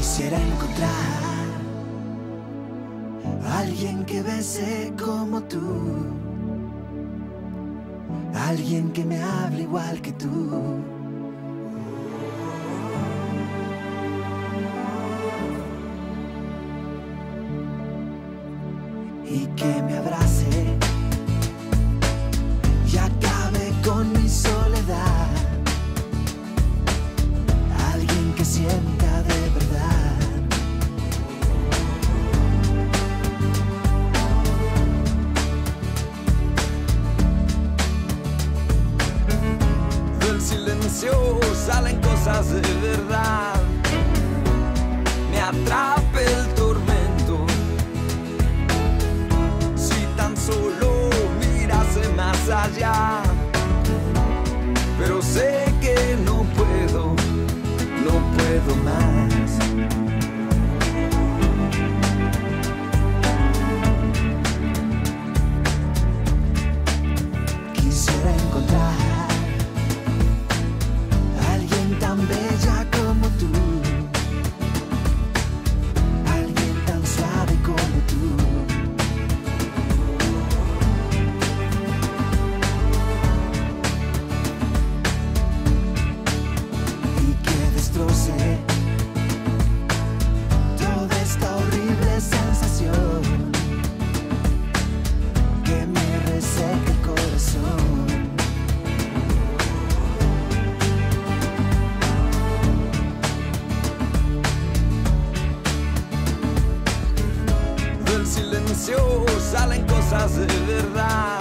Quisiera encontrar alguien que bese como tú, alguien que me hable igual que tú. Y que me abrace y acabe con mi soledad. Alguien que sienta silencio salen cosas de verdad. Me atrape el tormento. Si tan solo mirase más allá. Pero sé salen cosas de verdad.